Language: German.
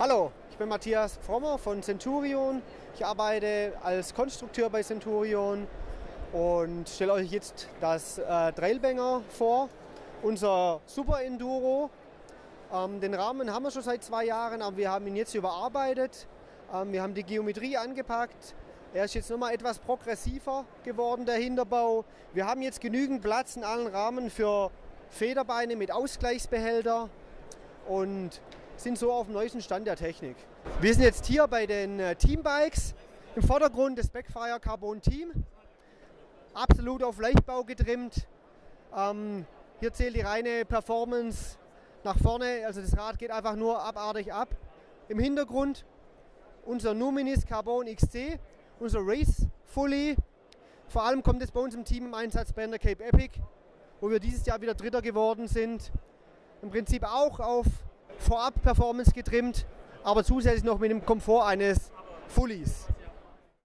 Hallo, ich bin Matthias Frommer von Centurion. Ich arbeite als Konstrukteur bei Centurion und stelle euch jetzt das äh, Trailbanger vor, unser Super Enduro. Ähm, den Rahmen haben wir schon seit zwei Jahren, aber wir haben ihn jetzt überarbeitet. Ähm, wir haben die Geometrie angepackt. Er ist jetzt nochmal etwas progressiver geworden, der Hinterbau. Wir haben jetzt genügend Platz in allen Rahmen für Federbeine mit Ausgleichsbehälter und sind so auf dem neuesten Stand der Technik. Wir sind jetzt hier bei den äh, Teambikes. Im Vordergrund das Backfire Carbon Team. Absolut auf Leichtbau getrimmt. Ähm, hier zählt die reine Performance nach vorne. Also das Rad geht einfach nur abartig ab. Im Hintergrund unser Numinis Carbon XC, unser Race Fully. Vor allem kommt es bei uns im Team im Einsatz bei der Cape Epic, wo wir dieses Jahr wieder Dritter geworden sind. Im Prinzip auch auf Vorab-Performance getrimmt, aber zusätzlich noch mit dem Komfort eines Fullies.